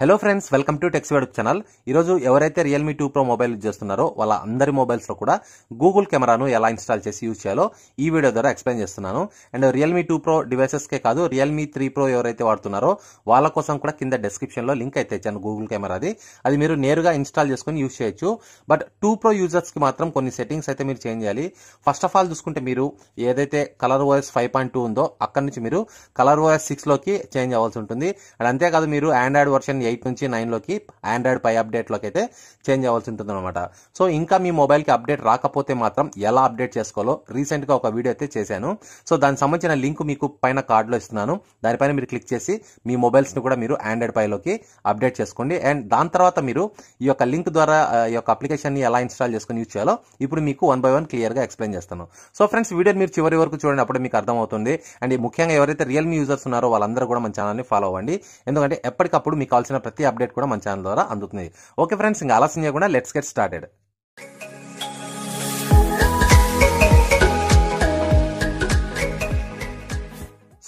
Hello friends welcome to tax వెడ్ channel ఈరోజు ఎవరైతే Realme two pro mobile use చేస్తున్నారో వాళ్ళ అందరి మొబైల్స్లో కూడా గూగుల్ కెమెరాను ఎలా ఇన్స్టాల్ చేసి యూజ్ చేయాలో ఈ వీడియో ద్వారా ఎక్స్ప్లెయిన్ చేస్తున్నాను. అండ్ రియల్మీ టూ ప్రో డివైసెస్కే కాదు రియల్మీ త్రీ ప్రో ఎవరైతే వాడుతున్నారో వాళ్ళ కోసం కూడా కింద డిస్క్రిప్షన్లో లింక్ అయితే ఇచ్చాను గూగుల్ కెమెరాది. అది మీరు నేరుగా ఇన్స్టాల్ చేసుకుని యూజ్ చేయొచ్చు. బట్ టూ ప్రో యూజర్స్కి మాత్రం కొన్ని సెట్టింగ్స్ అయితే మీరు చేంజ్ చేయాలి. ఫస్ట్ ఆఫ్ ఆల్ చూసుకుంటే మీరు ఏదైతే Color OS five point two ఉందో అక్కడి నుంచి మీరు కలర్ ఓఎస్ సిక్స్లోకి చేంజ్ అవ్వాల్సి ఉంటుంది. అండ్ అంతేకాదు మీరు ఆండ్రాయిడ్ వర్షన్ ఎయిట్ నుంచి నైన్లోకి ఆండ్రాయిడ్ పై అప్డేట్లోకి అయితే చేంజ్ అవ్వాల్సి ఉంటుంది అనమాట సో ఇంకా మీ మొబైల్కి అప్డేట్ రాకపోతే మాత్రం ఎలా అప్డేట్ చేసుకోవాలో రీసెంట్గా ఒక వీడియో అయితే చేశాను. సో దానికి సంబంధించిన లింక్ మీకు పైన కార్డులో ఇస్తున్నాను. దానిపైన మీరు క్లిక్ చేసి మీ మొబైల్స్ని కూడా మీరు ఆండ్రాయిడ్ పైలోకి అప్డేట్ చేసుకోండి. అండ్ దాని తర్వాత మీరు ఈ యొక్క లింక్ ద్వారా ఈ యొక్క అప్లికేషన్ని ఎలా ఇన్స్టాల్ చేసుకుని యూజ్ చేయాలో ఇప్పుడు మీకు వన్ బై వన్ క్లియర్గా ఎక్స్ప్లెయిన్ చేస్తాను. సో ఫ్రెండ్స్ వీడియో మీరు చివరి వరకు చూడండి అప్పుడు మీకు అర్థమవుతుంది. అండ్ ముఖ్యంగా ఎవరైతే రియల్మీ యూజర్స్ ఉన్నారో వాళ్ళందరూ కూడా మన ఛానల్ని ఫాలో అవ్వండి. ఎందుకంటే ఎప్పటికప్పుడు మీకు కావాల్సిన ప్రతి అప్డేట్ కూడా మన ఛానల్ ద్వారా అందుతుంది. ఓకే ఫ్రెండ్స్ ఇంకా ఆలస్యం చేయకుండా let's get started.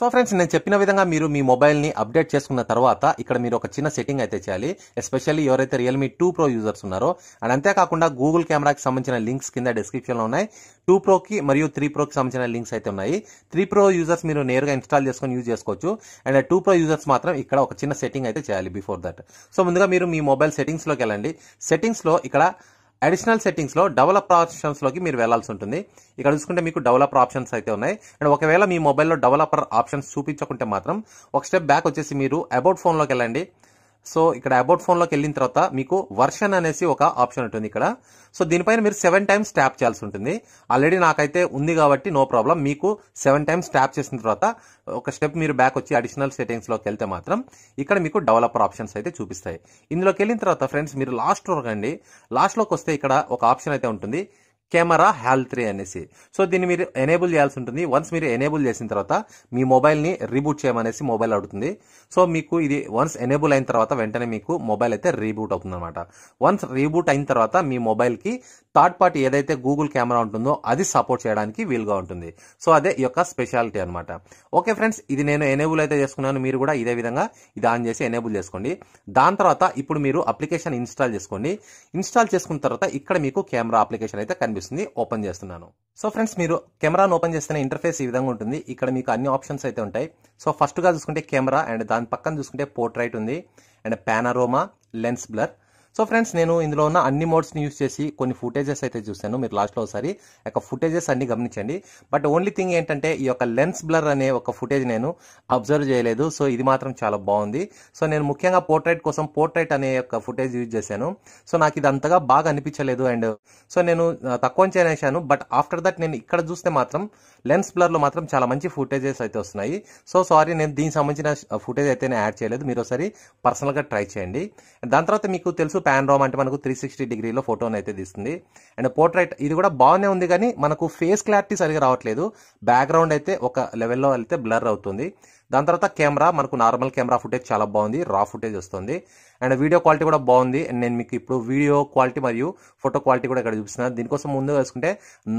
So friends నేను చెప్పిన విధంగా మీరు మీ మొబైల్ని అప్డేట్ చేసుకున్న తర్వాత ఇక్కడ మీరు ఒక చిన్న సెట్టింగ్ అయితే చేయాలి. ఎస్పెషల్లీ ఎవరైతే రియల్మీ టూ ప్రో యూజర్స్ ఉన్నారో. అండ్ అంతేకాకుండా గూగుల్ కెమెరాకి సంబంధించిన లింక్స్ కింద డిస్క్రిప్షన్లో ఉన్నాయి. టూ ప్రోకి మరియు త్రీ ప్రోకి సంబంధించిన లింక్స్ అయితే ఉన్నాయి. త్రీ ప్రో యూజర్స్ మీరు నేరుగా ఇన్స్టాల్ చేసుకొని యూజ్ చేసుకోవచ్చు. అండ్ టూ ప్రో యూజర్స్ మాత్రం ఇక్కడ ఒక చిన్న సెట్టింగ్ అయితే చేయాలి బిఫోర్ దట్ సో ముందుగా మీరు మీ మొబైల్ సెట్టింగ్స్లోకి వెళ్ళండి. సెట్టింగ్స్లో ఇక్కడ అడిషనల్ సెట్టింగ్స్లో డెవలప్ ఆప్షన్స్లోకి మీరు వెళ్ళాల్సి ఉంటుంది. ఇక్కడ చూసుకుంటే మీకు డెవలపర్ ఆప్షన్స్ అయితే ఉన్నాయి. అండ్ ఒకవేళ మీ మొబైల్లో డెవలపర్ ఆప్షన్స్ చూపించకుంటే మాత్రం ఒక స్టెప్ బ్యాక్ వచ్చేసి మీరు అబౌట్ ఫోన్లోకి వెళ్ళండి. సో ఇక్కడ అబౌట్ ఫోన్లోకి వెళ్ళిన తర్వాత మీకు వర్షన్ అనేసి ఒక ఆప్షన్ ఉంటుంది ఇక్కడ. సో దీనిపైన మీరు సెవెన్ టైమ్స్ ట్యాప్ చేయాల్సి ఉంటుంది. ఆల్రెడీ నాకైతే ఉంది కాబట్టి నో ప్రాబ్లం మీకు సెవెన్ టైమ్స్ ట్యాప్ చేసిన తర్వాత ఒక స్టెప్ మీరు బ్యాక్ వచ్చి అడిషనల్ సెట్టింగ్స్లోకి వెళ్తే మాత్రం ఇక్కడ మీకు డెవలపర్ ఆప్షన్స్ అయితే చూపిస్తాయి. ఇందులోకి వెళ్ళిన తర్వాత ఫ్రెండ్స్ మీరు లాస్ట్ వరకు అండి లాస్ట్లోకి వస్తే ఇక్కడ ఒక ఆప్షన్ అయితే ఉంటుంది. కెమెరా హ్యాల్ త్రీ అనేసి. సో దీన్ని మీరు ఎనేబుల్ చేయాల్సి ఉంటుంది. వన్స్ మీరు ఎనేబుల్ చేసిన తర్వాత మీ మొబైల్ని రీబూట్ చేయమనేసి మొబైల్ అడుగుతుంది సో మీకు ఇది వన్స్ ఎనేబుల్ అయిన తర్వాత వెంటనే మీకు మొబైల్ అయితే రీబూట్ అవుతుంది అనమాట వన్స్ రీబూట్ అయిన తర్వాత మీ మొబైల్కి థర్డ్ పార్టీ ఏదైతే గూగుల్ కెమెరా ఉంటుందో అది సపోర్ట్ చేయడానికి వీలుగా ఉంటుంది. సో అదే ఈ యొక్క స్పెషాలిటీ అనమాట ఓకే ఫ్రెండ్స్ ఇది నేను ఎనేబుల్ అయితే చేసుకున్నాను. మీరు కూడా ఇదే విధంగా ఇది ఆన్ చేసి ఎనేబుల్ చేసుకోండి. దాని తర్వాత ఇప్పుడు మీరు అప్లికేషన్ ఇన్స్టాల్ చేసుకోండి. ఇన్స్టాల్ చేసుకున్న తర్వాత ఇక్కడ మీకు కెమెరా అప్లికేషన్ అయితే కనిపిస్తుంది. ఓపెన్ చేస్తున్నాను. సో ఫ్రెండ్స్ మీరు కెమెరాను ఓపెన్ చేస్తున్న ఇంటర్ఫేస్ ఈ విధంగా ఉంటుంది. ఇక్కడ మీకు అన్ని ఆప్షన్స్ అయితే ఉంటాయి. సో ఫస్ట్గా చూసుకుంటే కెమెరా అండ్ దాని పక్కన చూసుకుంటే పోర్ట్రైట్ ఉంది. And panorama lens blur so friends నేను ఇందులో ఉన్న అన్ని మోడ్స్ని యూస్ చేసి కొన్ని ఫుటేజెస్ అయితే చూశాను. మీరు లాస్ట్లో ఒకసారి యొక్క ఫుటేజెస్ అన్ని గమనించండి. బట్ ఓన్లీ థింగ్ ఏంటంటే ఈ యొక్క లెన్స్ బ్లర్ అనే ఒక ఫుటేజ్ నేను అబ్జర్వ్ చేయలేదు. సో ఇది మాత్రం చాలా బాగుంది. సో నేను ముఖ్యంగా పోర్ట్రైట్ కోసం పోర్ట్రైట్ అనే యొక్క ఫుటేజ్ యూజ్ చేశాను. సో నాకు ఇది అంతగా బాగా అనిపించలేదు. అండ్ సో నేను తక్కువ చేసాను బట్ ఆఫ్టర్ దట్ నేను ఇక్కడ చూస్తే మాత్రం లెన్స్ బ్లర్లో మాత్రం చాలా మంచి ఫుటేజెస్ అయితే వస్తున్నాయి. సో సారీ నేను దీనికి సంబంధించిన ఫుటేజ్ అయితే నేను యాడ్ చేయలేదు. మీరు ఒకసారి పర్సనల్గా ట్రై చేయండి. దాని తర్వాత మీకు తెలుసు రోమ్ అంటే మనకు త్రీ సిక్స్టీ డిగ్రీలో ఫోటోని అయితే తీస్తుంది. అండ్ పోర్ట్రైట్ ఇది కూడా బాగానే ఉంది కానీ మనకు ఫేస్ క్లారిటీ సరిగా రావట్లేదు. బ్యాక్గ్రౌండ్ అయితే ఒక లెవెల్లో వెళ్తే బ్లర్ అవుతుంది. దాని తర్వాత కెమెరా మనకు నార్మల్ కెమెరా ఫుటేజ్ చాలా బాగుంది రా ఫుటేజ్ వస్తుంది. అండ్ వీడియో క్వాలిటీ కూడా బాగుంది. అండ్ నేను మీకు ఇప్పుడు వీడియో క్వాలిటీ మరియు ఫోటో క్వాలిటీ కూడా ఇక్కడ చూపిస్తున్నాను దీనికోసం ముందు వేసుకుంటే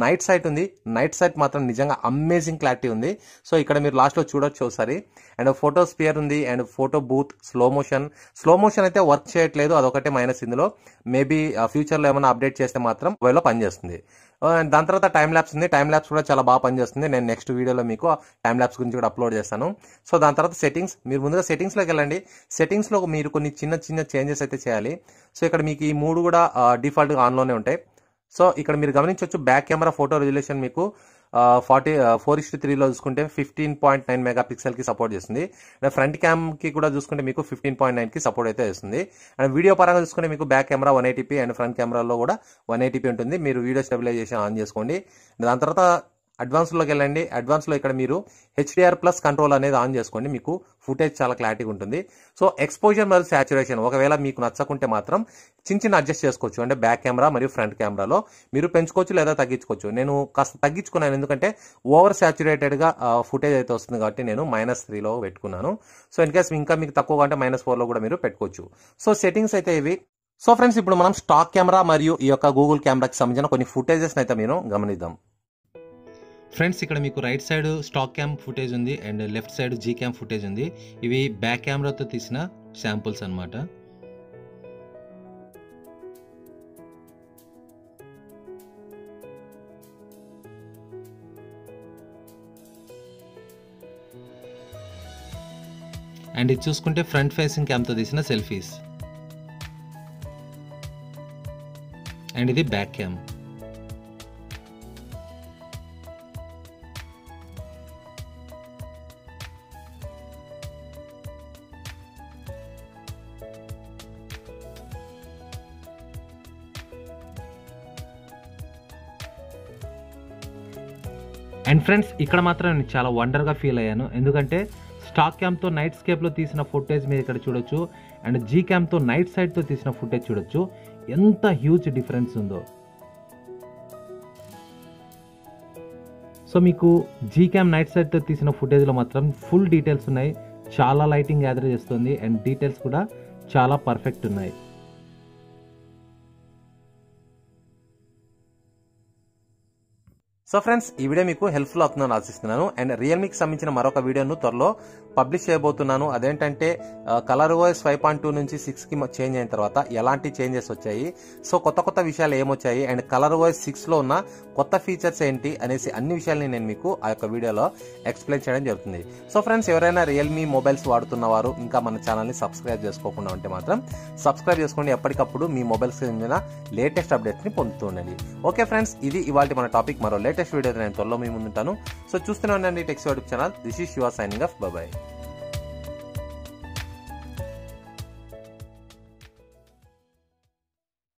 నైట్ సైట్ ఉంది. నైట్ సైట్ మాత్రం నిజంగా అమేజింగ్ క్లారిటీ ఉంది. సో ఇక్కడ మీరు లాస్ట్లో చూడొచ్చు ఒకసారి. అండ్ ఫోటో స్పియర్ ఉంది. And photo booth slow motion slow motion అయితే వర్క్ చేయట్లేదు. అదొకటే మైనస్ ఇందులో. మేబీ ఫ్యూచర్లో ఏమైనా అప్డేట్ చేస్తే మాత్రం మొబైల్లో పనిచేస్తుంది. Uh, అండ్ దాని తర్వాత టైం ల్యాబ్స్ ఉంది. టైం ల్యాబ్స్ కూడా చాలా బాగా పనిచేస్తుంది. నేను నెక్స్ట్ వీడియోలో మీకు టైం ల్యాబ్స్ గురించి కూడా అప్లోడ్ చేస్తాను. సో దాని తర్వాత సెట్టింగ్స్ మీరు ముందుగా సెట్టింగ్స్లోకి వెళ్ళండి. సెట్టింగ్స్లో మీరు కొన్ని చిన్న చిన్న చేంజెస్ అయితే చేయాలి. సో ఇక్కడ మీకు ఈ మూడు కూడా uh, డిఫాల్ట్గా ఆన్లోనే ఉంటాయి. సో ఇక్కడ మీరు గమనించవచ్చు బ్యాక్ కెమెరా ఫోటో రిజల్యూషన్ మీకు ఫార్టీ ఫోర్ ఇస్టు త్రీలో చూసుకుంటే ఫిఫ్టీన్ పాయింట్ నైన్ మెగా పిక్సెల్కి సపోర్ట్ చేస్తుంది. అండ్ ఫ్రంట్ క్యామ్కి కూడా చూసుకుంటే మీకు ఫిఫ్టీన్ పాయింట్ నైన్కి సపోర్ట్ అయితే వస్తుంది అండ్ వీడియో పరంగా చూసుకుంటే మీకు back camera one eighty P and front కెమెరాలో కూడా వన్ ఎయిటీపీ ఉంటుంది. మీరు వీడియో స్టెబిలైజేషన్ ఆన్ చేసుకోండి. దాని తర్వాత అడ్వాన్స్లోకి వెళ్ళండి. అడ్వాన్స్లో ఇక్కడ మీరు హెచ్డిఆర్ ప్లస్ కంట్రోల్ అనేది ఆన్ చేసుకోండి. మీకు ఫుటేజ్ చాలా క్లారిటీగా ఉంటుంది. సో ఎక్స్పోజర్ మరియు శాచురేషన్ ఒకవేళ మీకు నచ్చకుంటే మాత్రం చిన్న చిన్న అడ్జస్ట్ చేసుకోవచ్చు. అంటే బ్యాక్ కెమెరా మరియు ఫ్రంట్ కెమెరాలో మీరు పెంచుకోవచ్చు లేదా తగ్గించుకోవచ్చు. నేను కాస్త తగ్గించుకున్నాను. ఎందుకంటే ఓవర్ శాచురేటెడ్గా ఫుటేజ్ అయితే వస్తుంది కాబట్టి నేను మైనస్ త్రీలో పెట్టుకున్నాను. సో ఇన్ కేస్ ఇంకా మీకు తక్కువ అంటే మైనస్ ఫోర్లో కూడా మీరు పెట్టుకోవచ్చు. సో సెట్టింగ్స్ అయితే ఇవి. సో ఫ్రెండ్స్ ఇప్పుడు మనం స్టాక్ కెమెరా మరియు ఈ యొక్క గూగుల్ కెమెరాకి సంబంధించిన కొన్ని ఫుటేజెస్ అయితే మీరు గమనిద్దాం. ఫ్రెండ్స్ ఇక్కడ మీకు right side stock cam footage ఉంది and left side G cam footage ఉంది. ఇవి బ్యాక్ కెమెరాతో తీసిన శాంపుల్స్ అనమాట అండ్ ఇది చూసుకుంటే ఫ్రంట్ ఫేసింగ్ క్యామ్తో తీసిన సెల్ఫీస్ అండ్ ఇది బ్యాక్ క్యామ్ అండ్ ఫ్రెండ్స్ ఇక్కడ మాత్రం నేను చాలా వండర్గా ఫీల్ అయ్యాను. ఎందుకంటే స్టాక్ క్యాంప్తో నైట్ స్కేప్లో తీసిన ఫుటేజ్ మీరు ఇక్కడ చూడొచ్చు. అండ్ జీ క్యాంప్తో నైట్ సైడ్తో తీసిన ఫుటేజ్ చూడొచ్చు. ఎంత హ్యూజ్ డిఫరెన్స్ ఉందో. సో మీకు జీ క్యామ్ నైట్ సైడ్తో తీసిన ఫుటేజ్లో మాత్రం ఫుల్ డీటెయిల్స్ ఉన్నాయి. చాలా లైటింగ్ గ్యాదర్ చేస్తుంది. అండ్ డీటెయిల్స్ కూడా చాలా పర్ఫెక్ట్ ఉన్నాయి. సో ఫ్రెండ్స్ ఈ వీడియో మీకు హెల్ప్ఫుల్ అవుతుందని ఆశిస్తున్నాను. అండ్ రియల్మీకి సంబంధించిన మరొక వీడియోను త్వరలో పబ్లిష్ చేయబోతున్నాను. అదేంటంటే Color OS five point two నుంచి సిక్స్కి చేంజ్ అయిన తర్వాత ఎలాంటి చేంజెస్ వచ్చాయి? సో కొత్త కొత్త విషయాలు ఏమొచ్చాయి? అండ్ కలర్ వాయిస్ సిక్స్లో ఉన్న కొత్త ఫీచర్స్ ఏంటి? అనేసి అన్ని విషయాల్ని నేను మీకు ఆ యొక్క వీడియోలో ఎక్స్ప్లెయిన్ చేయడం జరుగుతుంది. సో ఫ్రెండ్స్ ఎవరైనా రియల్మీ మొబైల్స్ వాడుతున్నవారు ఇంకా మన ఛానల్ని సబ్స్క్రైబ్ చేసుకోకుండా ఉంటే మాత్రం సబ్స్క్రైబ్ చేసుకోండి. ఎప్పటికప్పుడు మీ మొబైల్స్ చెందిన లేటెస్ట్ అప్డేట్స్ని పొందుతుండండి ఓకే ఫ్రెండ్స్ ఇది ఇవాళ మన టాపిక్ మరో లేటెస్ట్ వీడియో నేను త్వరలో మీ ముందుంటాను. సో చూస్తూనే ఉండండి tax YouTube channel this is your signing off బాబాయ్